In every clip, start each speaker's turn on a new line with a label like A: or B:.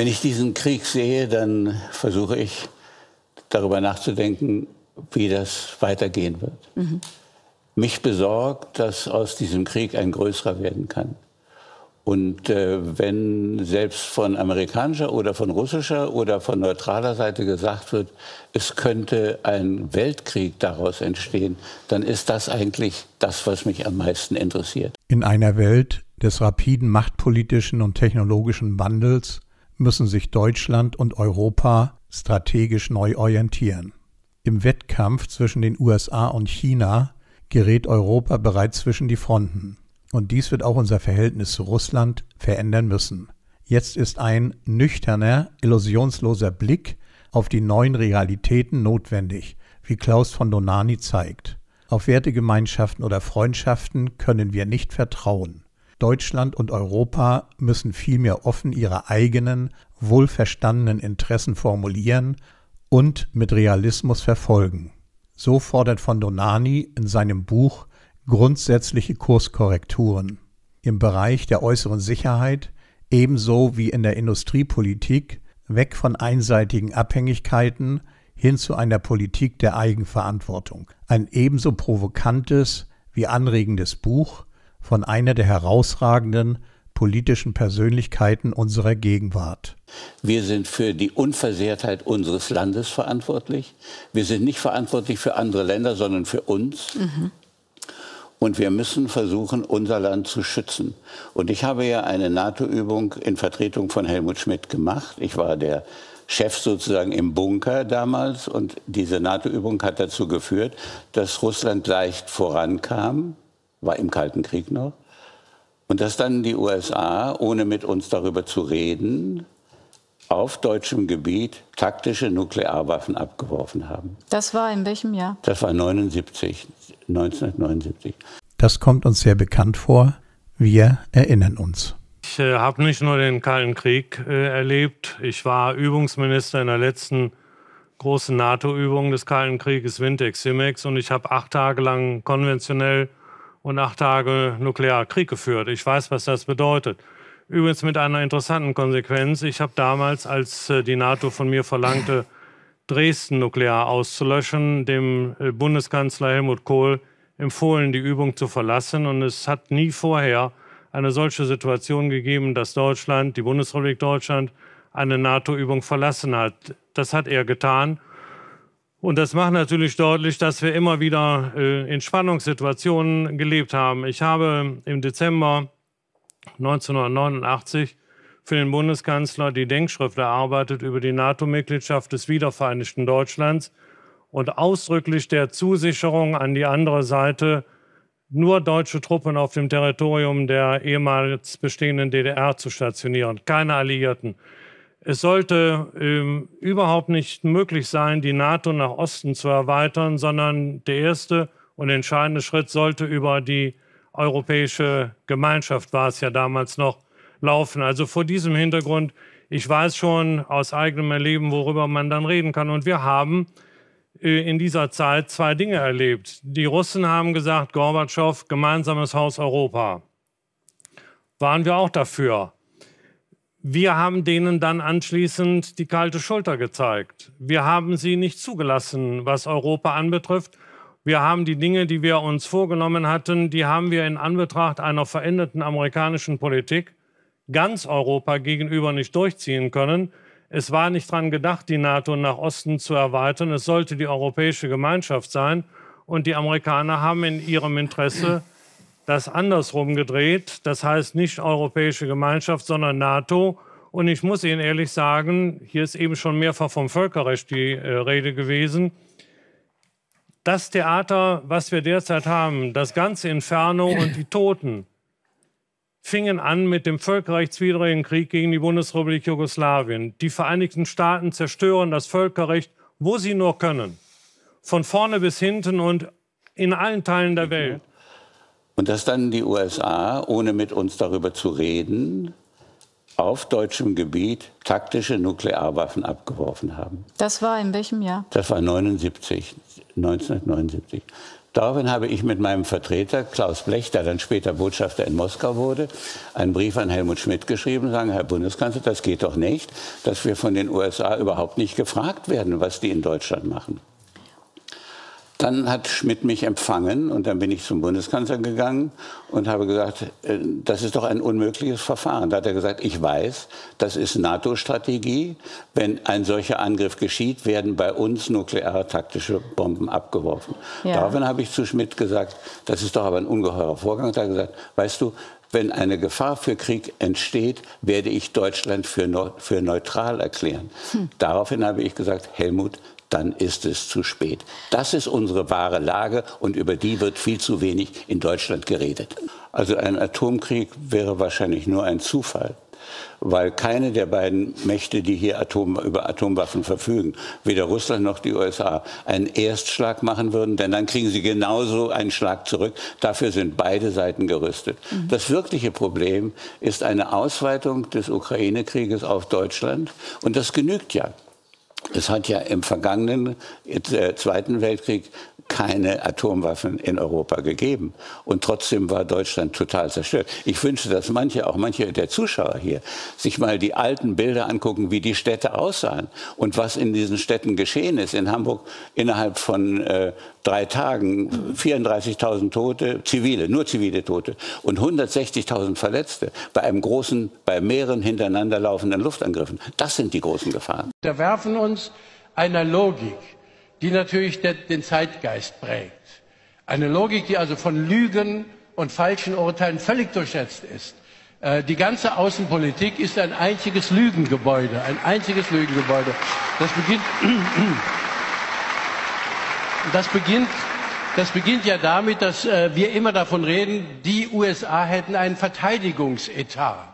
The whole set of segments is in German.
A: Wenn ich diesen Krieg sehe, dann versuche ich darüber nachzudenken, wie das weitergehen wird. Mhm. Mich besorgt, dass aus diesem Krieg ein größerer werden kann. Und äh, wenn selbst von amerikanischer oder von russischer oder von neutraler Seite gesagt wird, es könnte ein Weltkrieg daraus entstehen, dann ist das eigentlich das, was mich am meisten interessiert.
B: In einer Welt des rapiden machtpolitischen und technologischen Wandels müssen sich Deutschland und Europa strategisch neu orientieren. Im Wettkampf zwischen den USA und China gerät Europa bereits zwischen die Fronten. Und dies wird auch unser Verhältnis zu Russland verändern müssen. Jetzt ist ein nüchterner, illusionsloser Blick auf die neuen Realitäten notwendig, wie Klaus von Donani zeigt. Auf Wertegemeinschaften oder Freundschaften können wir nicht vertrauen. Deutschland und Europa müssen vielmehr offen ihre eigenen, wohlverstandenen Interessen formulieren und mit Realismus verfolgen. So fordert von Donani in seinem Buch grundsätzliche Kurskorrekturen im Bereich der äußeren Sicherheit ebenso wie in der Industriepolitik weg von einseitigen Abhängigkeiten hin zu einer Politik der Eigenverantwortung. Ein ebenso provokantes wie anregendes Buch von einer der herausragenden politischen Persönlichkeiten unserer Gegenwart.
A: Wir sind für die Unversehrtheit unseres Landes verantwortlich. Wir sind nicht verantwortlich für andere Länder, sondern für uns. Mhm. Und wir müssen versuchen, unser Land zu schützen. Und ich habe ja eine NATO-Übung in Vertretung von Helmut Schmidt gemacht. Ich war der Chef sozusagen im Bunker damals. Und diese NATO-Übung hat dazu geführt, dass Russland leicht vorankam, war im Kalten Krieg noch. Und dass dann die USA, ohne mit uns darüber zu reden, auf deutschem Gebiet taktische Nuklearwaffen abgeworfen haben.
C: Das war in welchem Jahr?
A: Das war 79, 1979.
B: Das kommt uns sehr bekannt vor. Wir erinnern uns.
D: Ich äh, habe nicht nur den Kalten Krieg äh, erlebt. Ich war Übungsminister in der letzten großen NATO-Übung des Kalten Krieges, Wintex Simex, und ich habe acht Tage lang konventionell und acht Tage Nuklearkrieg geführt. Ich weiß, was das bedeutet. Übrigens mit einer interessanten Konsequenz. Ich habe damals, als äh, die NATO von mir verlangte, Dresden nuklear auszulöschen, dem äh, Bundeskanzler Helmut Kohl empfohlen, die Übung zu verlassen. Und es hat nie vorher eine solche Situation gegeben, dass Deutschland, die Bundesrepublik Deutschland, eine NATO-Übung verlassen hat. Das hat er getan. Und das macht natürlich deutlich, dass wir immer wieder äh, in Spannungssituationen gelebt haben. Ich habe im Dezember 1989 für den Bundeskanzler die Denkschrift erarbeitet über die NATO-Mitgliedschaft des wiedervereinigten Deutschlands und ausdrücklich der Zusicherung an die andere Seite, nur deutsche Truppen auf dem Territorium der ehemals bestehenden DDR zu stationieren, keine Alliierten. Es sollte ähm, überhaupt nicht möglich sein, die NATO nach Osten zu erweitern, sondern der erste und entscheidende Schritt sollte über die Europäische Gemeinschaft war es ja damals noch, laufen. Also vor diesem Hintergrund, ich weiß schon aus eigenem Erleben, worüber man dann reden kann. Und wir haben äh, in dieser Zeit zwei Dinge erlebt. Die Russen haben gesagt, Gorbatschow, gemeinsames Haus Europa. Waren wir auch dafür. Wir haben denen dann anschließend die kalte Schulter gezeigt. Wir haben sie nicht zugelassen, was Europa anbetrifft. Wir haben die Dinge, die wir uns vorgenommen hatten, die haben wir in Anbetracht einer veränderten amerikanischen Politik ganz Europa gegenüber nicht durchziehen können. Es war nicht daran gedacht, die NATO nach Osten zu erweitern. Es sollte die europäische Gemeinschaft sein. Und die Amerikaner haben in ihrem Interesse das andersrum gedreht. Das heißt nicht europäische Gemeinschaft, sondern NATO. Und ich muss Ihnen ehrlich sagen, hier ist eben schon mehrfach vom Völkerrecht die äh, Rede gewesen das Theater, was wir derzeit haben, das ganze Inferno und die Toten, fingen an mit dem völkerrechtswidrigen Krieg gegen die Bundesrepublik Jugoslawien. Die Vereinigten Staaten zerstören das Völkerrecht, wo sie nur können. Von vorne bis hinten und in allen Teilen der Welt.
A: Und dass dann die USA, ohne mit uns darüber zu reden, auf deutschem Gebiet taktische Nuklearwaffen abgeworfen haben.
C: Das war in welchem Jahr?
A: Das war 79, 1979. Daraufhin habe ich mit meinem Vertreter Klaus Blech, der dann später Botschafter in Moskau wurde, einen Brief an Helmut Schmidt geschrieben, sagen, Herr Bundeskanzler, das geht doch nicht, dass wir von den USA überhaupt nicht gefragt werden, was die in Deutschland machen. Dann hat Schmidt mich empfangen und dann bin ich zum Bundeskanzler gegangen und habe gesagt, äh, das ist doch ein unmögliches Verfahren. Da hat er gesagt, ich weiß, das ist NATO-Strategie. Wenn ein solcher Angriff geschieht, werden bei uns nukleare taktische Bomben abgeworfen. Ja. Daraufhin habe ich zu Schmidt gesagt, das ist doch aber ein ungeheurer Vorgang. Da hat er gesagt, weißt du, wenn eine Gefahr für Krieg entsteht, werde ich Deutschland für, für neutral erklären. Hm. Daraufhin habe ich gesagt, Helmut, dann ist es zu spät. Das ist unsere wahre Lage und über die wird viel zu wenig in Deutschland geredet. Also ein Atomkrieg wäre wahrscheinlich nur ein Zufall weil keine der beiden Mächte, die hier Atom, über Atomwaffen verfügen, weder Russland noch die USA, einen Erstschlag machen würden, denn dann kriegen sie genauso einen Schlag zurück. Dafür sind beide Seiten gerüstet. Mhm. Das wirkliche Problem ist eine Ausweitung des Ukraine-Krieges auf Deutschland und das genügt ja. Es hat ja im vergangenen äh, Zweiten Weltkrieg keine Atomwaffen in Europa gegeben. Und trotzdem war Deutschland total zerstört. Ich wünsche, dass manche, auch manche der Zuschauer hier, sich mal die alten Bilder angucken, wie die Städte aussahen und was in diesen Städten geschehen ist. In Hamburg innerhalb von äh, drei Tagen 34.000 Tote, zivile, nur zivile Tote und 160.000 Verletzte bei einem großen, bei mehreren hintereinander laufenden Luftangriffen. Das sind die großen Gefahren.
C: Wir werfen uns einer Logik, die natürlich den Zeitgeist prägt. Eine Logik, die also von Lügen und falschen Urteilen völlig durchsetzt ist. Äh, die ganze Außenpolitik ist ein einziges Lügengebäude, ein einziges Lügengebäude. Das beginnt das beginnt, das beginnt ja damit, dass äh, wir immer davon reden, die USA hätten einen Verteidigungsetat.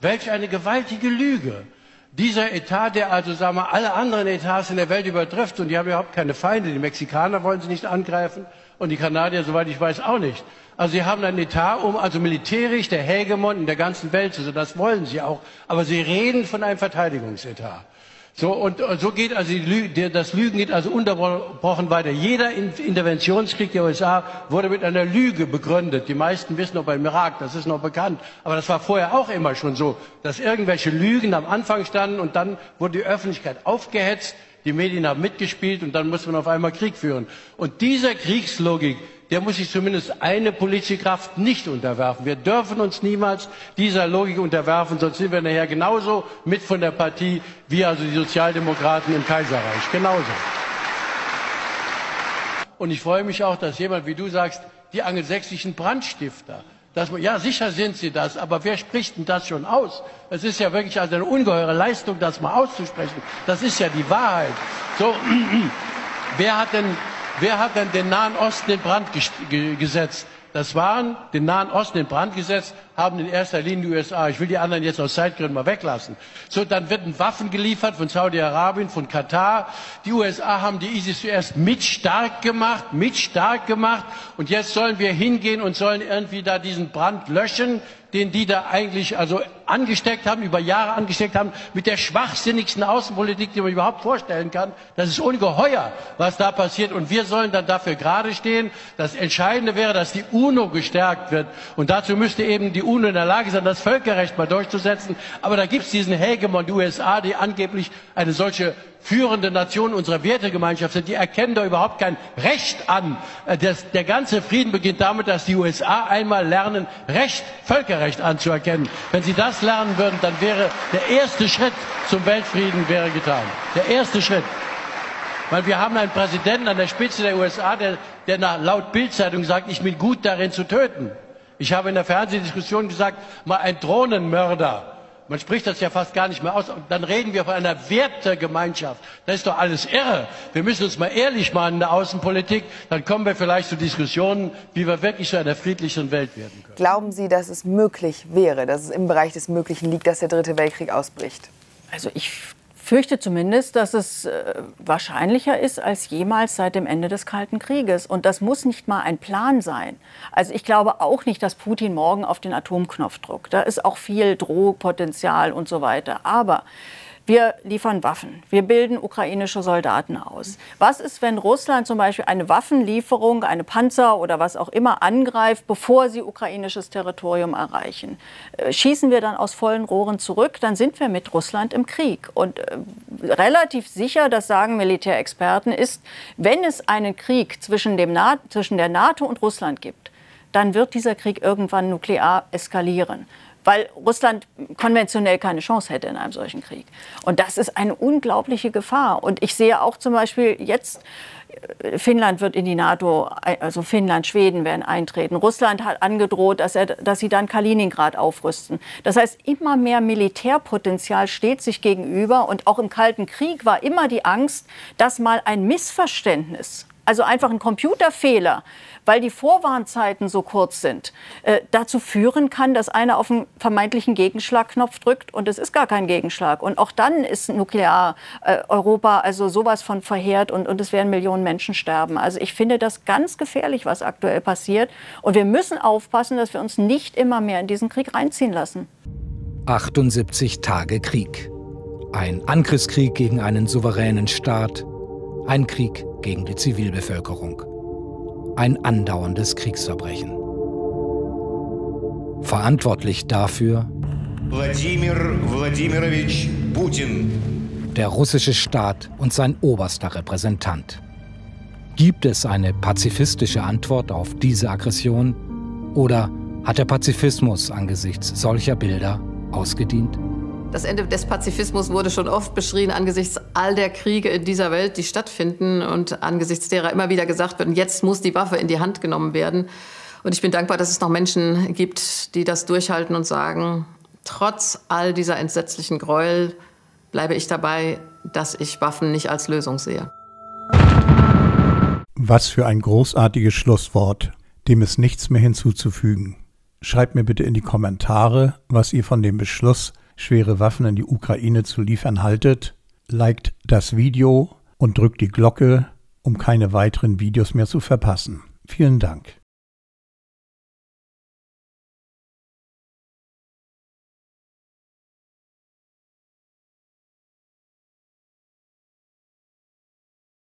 C: Welch eine gewaltige Lüge. Dieser Etat, der also sagen wir, alle anderen Etats in der Welt übertrifft, und die haben überhaupt keine Feinde. Die Mexikaner wollen sie nicht angreifen und die Kanadier, soweit ich weiß, auch nicht. Also sie haben einen Etat, um also militärisch der Hegemon in der ganzen Welt zu sein. Das wollen sie auch. Aber sie reden von einem Verteidigungsetat. So, und, und so geht also die, das Lügen geht also unterbrochen weiter. Jeder Interventionskrieg der USA wurde mit einer Lüge begründet. Die meisten wissen noch beim Irak, das ist noch bekannt. Aber das war vorher auch immer schon so, dass irgendwelche Lügen am Anfang standen und dann wurde die Öffentlichkeit aufgehetzt, die Medien haben mitgespielt und dann muss man auf einmal Krieg führen. Und dieser Kriegslogik, der muss sich zumindest eine politische Kraft nicht unterwerfen. Wir dürfen uns niemals dieser Logik unterwerfen, sonst sind wir nachher genauso mit von der Partie wie also die Sozialdemokraten im Kaiserreich. Genauso. Und ich freue mich auch, dass jemand wie du sagst, die angelsächsischen Brandstifter, man, ja, sicher sind sie das, aber wer spricht denn das schon aus? Es ist ja wirklich also eine ungeheure Leistung, das mal auszusprechen. Das ist ja die Wahrheit. So, wer hat denn Wer hat denn den Nahen Osten in Brand gesetzt? Das waren den Nahen Osten in Brand gesetzt, haben in erster Linie die USA. Ich will die anderen jetzt aus Zeitgründen mal weglassen. So, dann werden Waffen geliefert von Saudi-Arabien, von Katar. Die USA haben die ISIS zuerst mit stark gemacht, mit stark gemacht. Und jetzt sollen wir hingehen und sollen irgendwie da diesen Brand löschen den die da eigentlich also angesteckt haben, über Jahre angesteckt haben, mit der schwachsinnigsten Außenpolitik, die man überhaupt vorstellen kann. Das ist ungeheuer, was da passiert. Und wir sollen dann dafür gerade stehen. Das Entscheidende wäre, dass die UNO gestärkt wird. Und dazu müsste eben die UNO in der Lage sein, das Völkerrecht mal durchzusetzen. Aber da gibt es diesen Hegemon, die USA, die angeblich eine solche führende Nation unserer Wertegemeinschaft sind, die erkennen da überhaupt kein Recht an. Äh, das, der ganze Frieden beginnt damit, dass die USA einmal lernen, Recht, Völkerrecht anzuerkennen. Wenn sie das lernen würden, dann wäre der erste Schritt zum Weltfrieden wäre getan. Der erste Schritt. Weil wir haben einen Präsidenten an der Spitze der USA, der, der nach, laut Bildzeitung sagt, ich bin gut darin zu töten. Ich habe in der Fernsehdiskussion gesagt, mal ein Drohnenmörder man spricht das ja fast gar nicht mehr aus. Und dann reden wir von einer Wertegemeinschaft. Das ist doch alles irre. Wir müssen uns mal ehrlich machen in der Außenpolitik. Dann kommen wir vielleicht zu Diskussionen, wie wir wirklich zu einer friedlicheren Welt werden können.
E: Glauben Sie, dass es möglich wäre, dass es im Bereich des Möglichen liegt, dass der Dritte Weltkrieg ausbricht?
F: Also ich fürchte zumindest, dass es äh, wahrscheinlicher ist als jemals seit dem Ende des Kalten Krieges. Und das muss nicht mal ein Plan sein. Also ich glaube auch nicht, dass Putin morgen auf den Atomknopf drückt. Da ist auch viel Drohpotenzial und so weiter. Aber Wir liefern Waffen. Wir bilden ukrainische Soldaten aus. Was ist, wenn Russland zum Beispiel eine Waffenlieferung, eine Panzer oder was auch immer angreift, bevor sie ukrainisches Territorium erreichen? Äh, schießen wir dann aus vollen Rohren zurück, dann sind wir mit Russland im Krieg. Und äh, relativ sicher, das sagen Militärexperten, ist, wenn es einen Krieg zwischen, dem Na zwischen der NATO und Russland gibt, dann wird dieser Krieg irgendwann nuklear eskalieren weil Russland konventionell keine Chance hätte in einem solchen Krieg. Und das ist eine unglaubliche Gefahr. Und ich sehe auch zum Beispiel jetzt, äh, Finnland wird in die NATO, also Finnland, Schweden werden eintreten. Russland hat angedroht, dass, er, dass sie dann Kaliningrad aufrüsten. Das heißt, immer mehr Militärpotenzial steht sich gegenüber. Und auch im Kalten Krieg war immer die Angst, dass mal ein Missverständnis, also einfach ein Computerfehler, weil die Vorwarnzeiten so kurz sind, äh, dazu führen kann, dass einer auf einen vermeintlichen Gegenschlagknopf drückt und es ist gar kein Gegenschlag. Und auch dann ist nuklear äh, Europa also sowas von verheert und, und es werden Millionen Menschen sterben. Also ich finde das ganz gefährlich, was aktuell passiert. Und wir müssen aufpassen, dass wir uns nicht immer mehr in diesen Krieg reinziehen lassen.
G: 78 Tage Krieg. Ein Angriffskrieg gegen einen souveränen Staat. Ein Krieg gegen die Zivilbevölkerung ein andauerndes Kriegsverbrechen. Verantwortlich dafür Wladimir Wladimirovich Putin, der russische Staat und sein oberster Repräsentant. Gibt es eine pazifistische Antwort auf diese Aggression oder hat der Pazifismus angesichts solcher Bilder ausgedient?
H: Das Ende des Pazifismus wurde schon oft beschrieben angesichts all der Kriege in dieser Welt, die stattfinden und angesichts derer immer wieder gesagt wird, jetzt muss die Waffe in die Hand genommen werden. Und ich bin dankbar, dass es noch Menschen gibt, die das durchhalten und sagen, trotz all dieser entsetzlichen Gräuel bleibe ich dabei, dass ich Waffen nicht als Lösung sehe.
B: Was für ein großartiges Schlusswort, dem ist nichts mehr hinzuzufügen. Schreibt mir bitte in die Kommentare, was ihr von dem Beschluss schwere Waffen in die Ukraine zu liefern, haltet, liked das Video und drückt die Glocke, um keine weiteren Videos mehr zu verpassen. Vielen Dank.